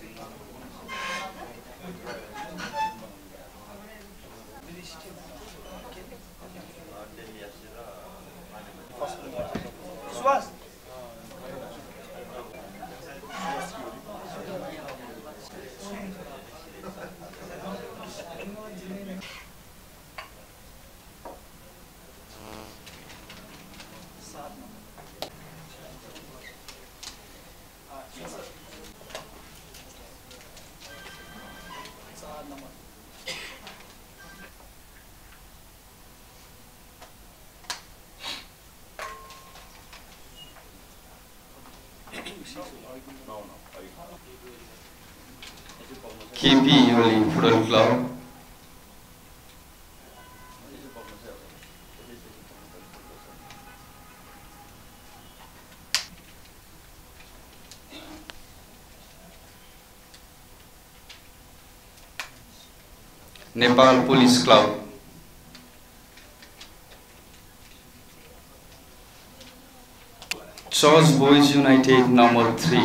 vaccine anlamı. Keep ye only product club. Nepal police club church boys united number three